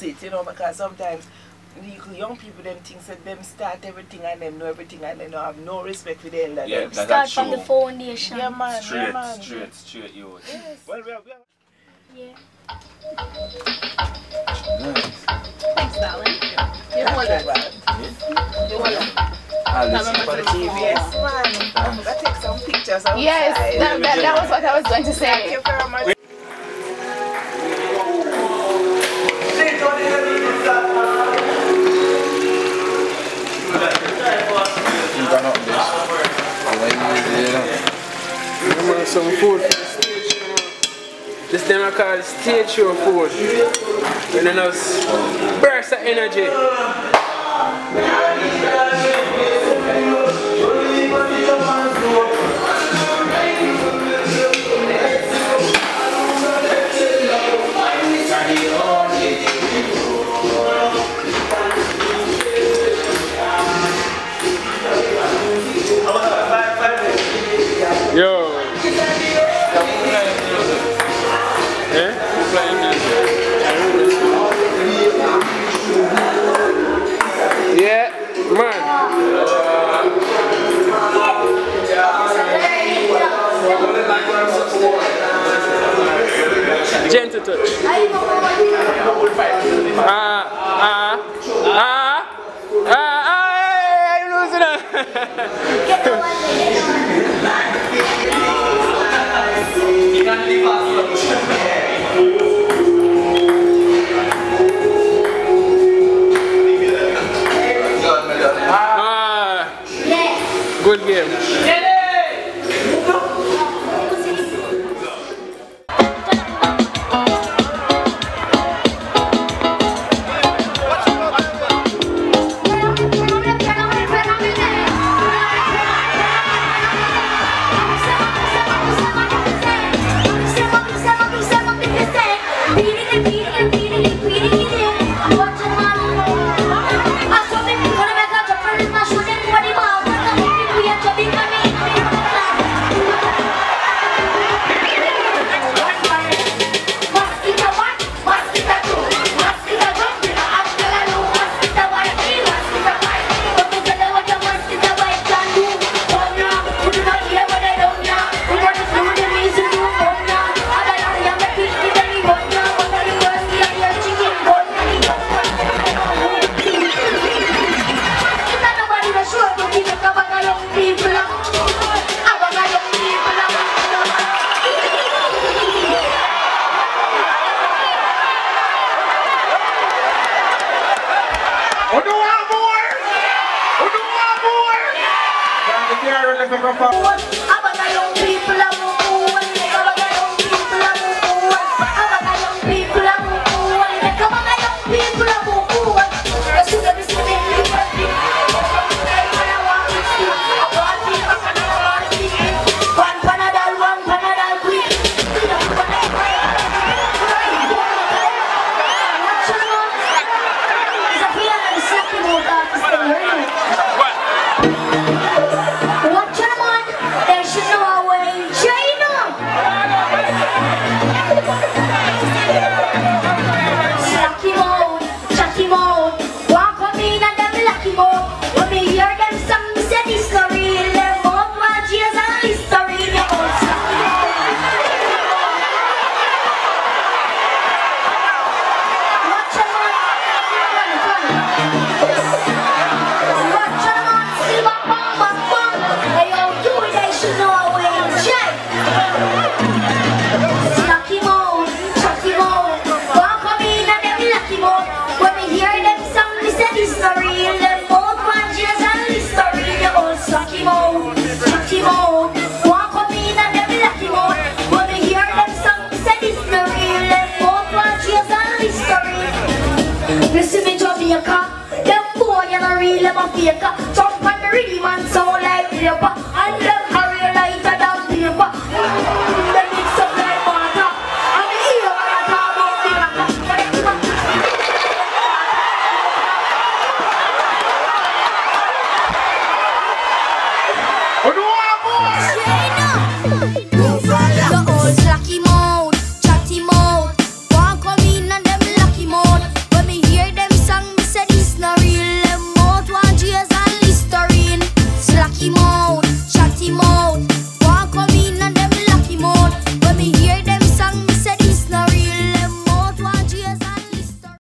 because sometimes young people them think that them start everything and them know everything and they don't have no respect for the elder. Yeah, them. Start that's from the true. foundation. Yeah, man. Straight, yeah, man. straight, straight, yo. Yes. Well, we are, we are. Yeah. Thanks, darling. You hold it. You hold it. Listen. Remember For the to TV, yes, man. Oh, I'm gonna take some pictures outside. Yes, that, that, that was what I was going to Thank say. you very much. Some food show. man. This time I call stage show food. And then us burst of energy. Man. Gentle touch. Ah, ah, ah, ah, ah, I'm losing it. Ah, Golguemos. Good game. Watch and and. Listen me you not real, them a faker. Jump on the rhythm and sound like paper. And